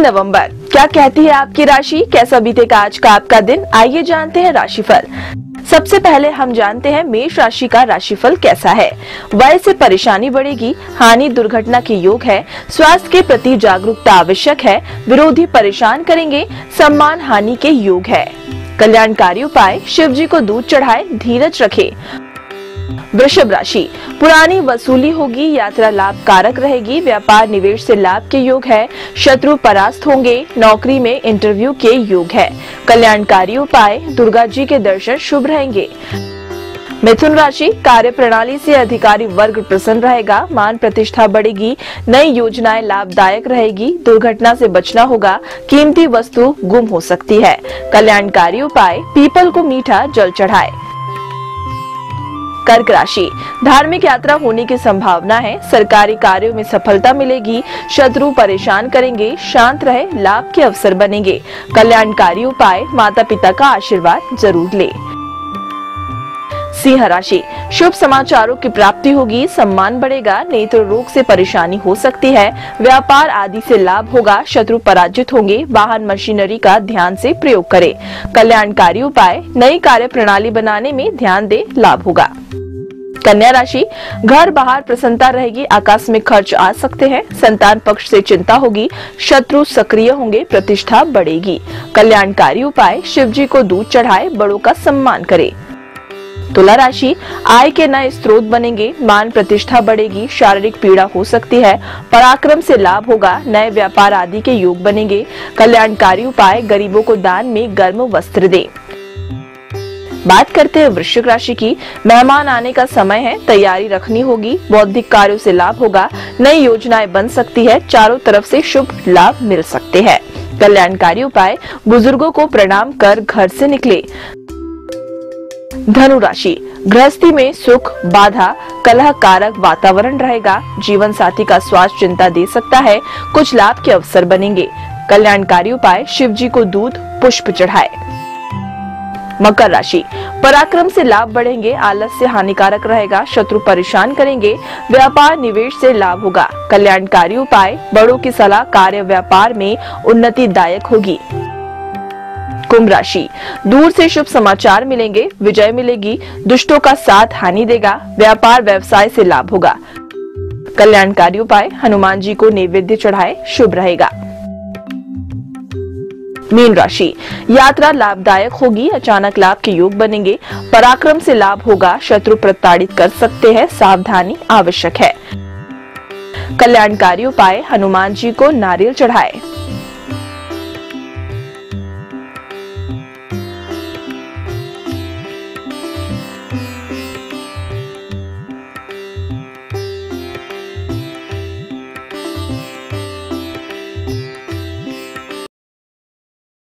तीन नवंबर। क्या कहती है आपकी राशि? कैसा बीतेगा आज का आपका दिन? आइए जानते हैं राशिफल। सबसे पहले हम जानते हैं मेष राशि का राशिफल कैसा है। वय से परेशानी बढ़ेगी, हानि दुर्घटना के योग है, स्वास्थ्य के प्रति जागरूकता आवश्यक है, विरोधी परेशान करेंगे, सम्मान हानि के योग है। कल्याणकारी उपाय शिव जी को दूध चढ़ाए, धीरज रखे। वृषभ राशि। पुरानी वसूली होगी, यात्रा लाभ कारक रहेगी, व्यापार निवेश से लाभ के योग है, शत्रु परास्त होंगे, नौकरी में इंटरव्यू के योग है। कल्याणकारी उपाय, दुर्गा जी के दर्शन शुभ रहेंगे। मिथुन राशि कार्य प्रणाली से अधिकारी वर्ग प्रसन्न रहेगा, मान प्रतिष्ठा बढ़ेगी, नई योजनाएँ लाभदायक रहेगी, दुर्घटना से बचना होगा, कीमती वस्तु गुम हो सकती है। कल्याणकारी उपाय, पीपल को मीठा जल चढ़ाए। कर्क राशि। धार्मिक यात्रा होने की संभावना है। सरकारी कार्यों में सफलता मिलेगी। शत्रु परेशान करेंगे। शांत रहे। लाभ के अवसर बनेंगे। कल्याणकारी उपाय माता पिता का आशीर्वाद ज़रूर ले। सिंह राशि। शुभ समाचारों की प्राप्ति होगी। सम्मान बढ़ेगा। नेत्र रोग से परेशानी हो सकती है। व्यापार आदि से लाभ होगा। शत्रु पराजित होंगे। वाहन मशीनरी का ध्यान से प्रयोग करें। कल्याणकारी उपाय। नई कार्य प्रणाली बनाने में ध्यान दे। लाभ होगा। कन्या राशि, घर बाहर प्रसन्नता रहेगी आकस्मिक खर्च आ सकते हैं, संतान पक्ष से चिंता होगी, शत्रु सक्रिय होंगे, प्रतिष्ठा बढ़ेगी। कल्याणकारी उपाय शिव जी को दूध चढ़ाए, बड़ों का सम्मान करे। तुला राशि, आय के नए स्रोत बनेंगे, मान प्रतिष्ठा बढ़ेगी, शारीरिक पीड़ा हो सकती है, पराक्रम से लाभ होगा, नए व्यापार आदि के योग बनेंगे। कल्याणकारी उपाय, गरीबों को दान में गर्म वस्त्र दे। बात करते हैं वृश्चिक राशि की। मेहमान आने का समय है, तैयारी रखनी होगी, बौद्धिक कार्यों से लाभ होगा, नई योजनाएँ बन सकती है, चारों तरफ़ से शुभ लाभ मिल सकते हैं। कल्याणकारी उपाय, बुज़ुर्गों को प्रणाम कर घर से निकले। धनु राशि, गृहस्थी में सुख, बाधा कलह कारक वातावरण रहेगा। जीवन साथी का स्वास्थ्य चिंता दे सकता है, कुछ लाभ के अवसर बनेंगे। कल्याणकारी उपाय शिव जी को दूध, पुष्प चढ़ाए। मकर राशि। पराक्रम से लाभ बढ़ेंगे आलस्य हानिकारक रहेगा, शत्रु परेशान करेंगे, व्यापार निवेश से लाभ होगा। कल्याणकारी उपाय, बड़ों की सलाह कार्य व्यापार में उन्नति दायक होगी। कुंभ राशि। दूर से शुभ समाचार मिलेंगे, विजय मिलेगी, दुष्टों का साथ हानि देगा, व्यापार व्यवसाय से लाभ होगा। कल्याणकारी उपाय, हनुमान जी को नैवेद्य चढ़ाए, शुभ रहेगा। मीन राशि। यात्रा लाभदायक होगी, अचानक लाभ के योग बनेंगे। पराक्रम से लाभ होगा, शत्रु प्रताड़ित कर सकते हैं, सावधानी आवश्यक है। कल्याणकारी उपाय, हनुमान जी को नारियल चढ़ाए।